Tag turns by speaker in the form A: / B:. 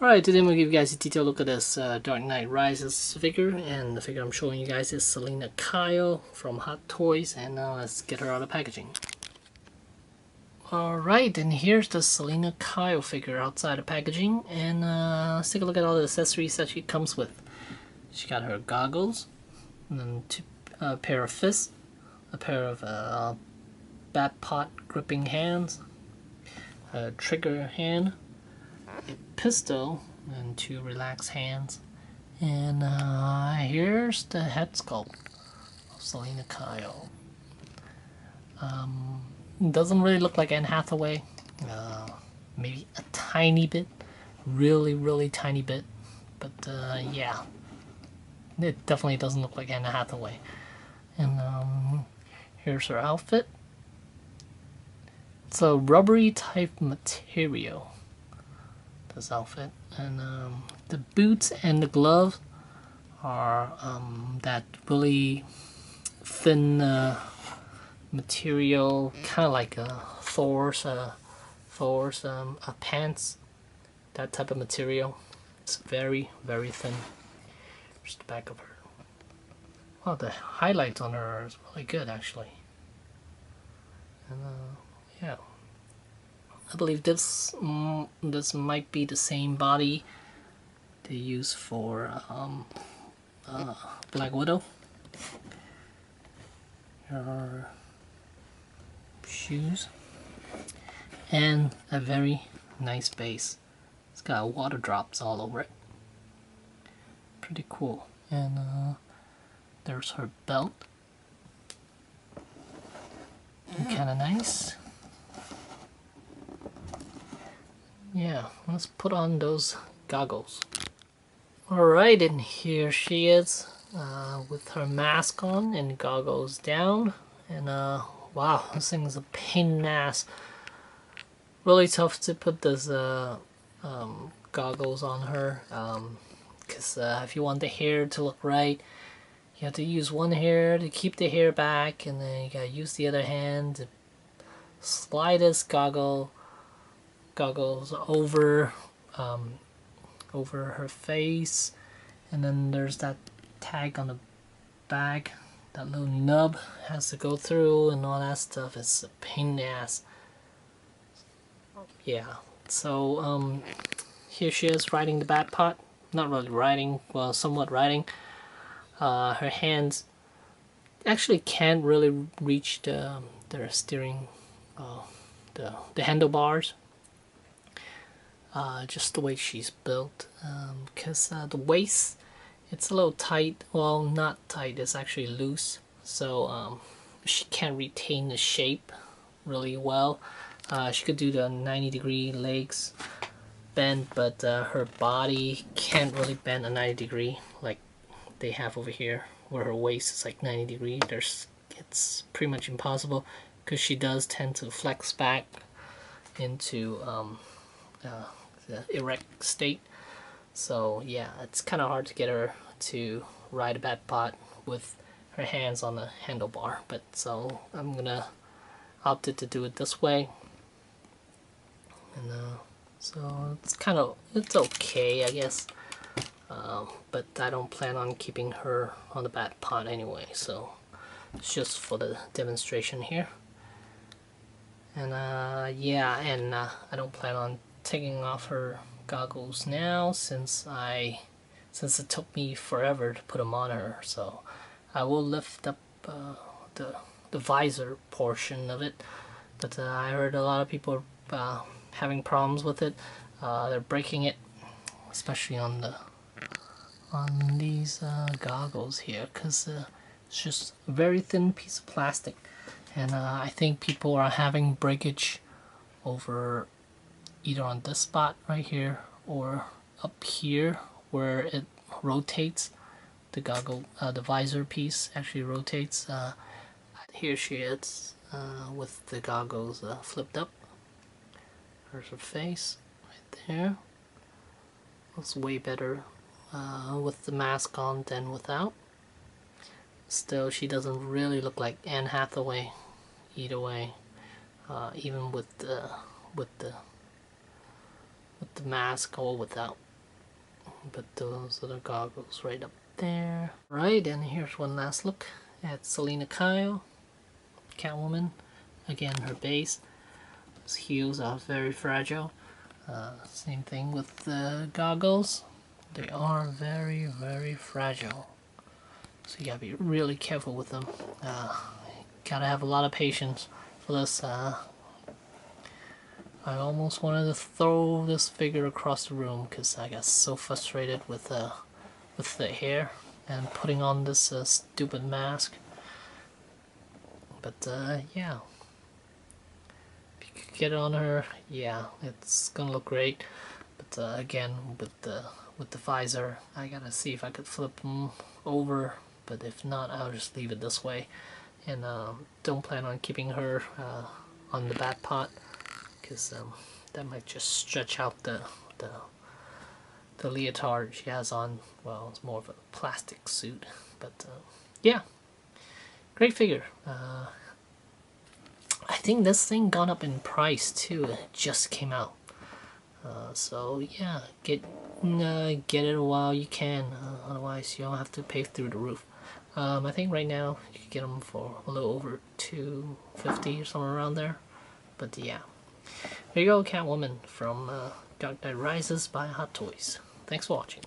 A: Alright, today I'm going to give you guys a detailed look at this uh, Dark Knight Rises figure, and the figure I'm showing you guys is Selina Kyle from Hot Toys, and now let's get her out of packaging. Alright, and here's the Selina Kyle figure outside of packaging, and uh, let's take a look at all the accessories that she comes with. She got her goggles, and two, a pair of fists, a pair of uh, Batpod gripping hands, a trigger hand, pistol and two relaxed hands. And uh, here's the head sculpt of Selina Kyle. Um, doesn't really look like Anne Hathaway. Uh, maybe a tiny bit, really, really tiny bit. But uh, yeah, it definitely doesn't look like Anne Hathaway. And um, here's her outfit. It's a rubbery type material this outfit. And um, the boots and the gloves are um, that really thin uh, material kind of like a Thor's uh, Thor's um, pants that type of material. It's very very thin. Here's the back of her. Well the highlights on her is really good actually. And uh, yeah I believe this this might be the same body they use for um, uh, Black Widow. Are shoes and a very nice base. It's got water drops all over it. Pretty cool. And uh, there's her belt. Kind of nice. Yeah, let's put on those goggles. Alright, and here she is uh, with her mask on and goggles down. And uh, wow, this thing is a pain in the ass. Really tough to put those uh, um, goggles on her. Because um, uh, if you want the hair to look right, you have to use one hair to keep the hair back. And then you gotta use the other hand to slide this goggle goggles over um, over her face. And then there's that tag on the back that little nub has to go through and all that stuff. It's a pain in the ass. Yeah so um, here she is riding the Batpod. Not really riding well somewhat riding. Uh, her hands actually can't really reach the, the steering uh, the, the handlebars uh, just the way she's built because um, uh, the waist it's a little tight. Well not tight it's actually loose. So um, she can't retain the shape really well. Uh, she could do the 90 degree legs bend but uh, her body can't really bend a 90 degree like they have over here where her waist is like 90 degree. There's it's pretty much impossible because she does tend to flex back into um, uh, the erect state. So yeah, it's kind of hard to get her to ride a Batpod with her hands on the handlebar. But so I'm gonna opted to do it this way. And uh, so it's kind of, it's okay I guess. Um, but I don't plan on keeping her on the Batpod anyway. So it's just for the demonstration here. And uh, yeah, and uh, I don't plan on taking off her goggles now since I since it took me forever to put them on her. So I will lift up uh, the, the visor portion of it. But uh, I heard a lot of people uh, having problems with it. Uh, they're breaking it especially on the on these uh, goggles here because uh, it's just a very thin piece of plastic. And I think people are having breakage over either on this spot right here or up here where it rotates. The goggle uh, the visor piece actually rotates uh, here she is uh, with the goggles uh, flipped up. There's her face right there. Looks way better uh, with the mask on than without. Still she doesn't really look like Anne Hathaway either way uh, even with the with the with the mask or without. but those are the goggles right up there. Right, and here's one last look at Selina Kyle, Catwoman. Again, her base. Those heels are very fragile. Uh, same thing with the goggles. They are very, very fragile. So you gotta be really careful with them. Uh, gotta have a lot of patience for this. Uh, I almost wanted to throw this figure across the room because I got so frustrated with uh, with the hair and putting on this uh, stupid mask. But uh, yeah, if you could get on her, yeah, it's gonna look great. But uh, again, with the with the visor, I gotta see if I could flip them over. But if not, I'll just leave it this way. And um, don't plan on keeping her uh, on the Batpod because um, that might just stretch out the the the leotard she has on. Well, it's more of a plastic suit, but uh, yeah, great figure. Uh, I think this thing gone up in price too. It just came out, uh, so yeah, get uh, get it while you can. Uh, otherwise, you don't have to pay through the roof. Um, I think right now you can get them for a little over 250 or somewhere around there. But yeah. Here you go, Catwoman from uh, Dark Knight Rises by Hot Toys. Thanks for watching.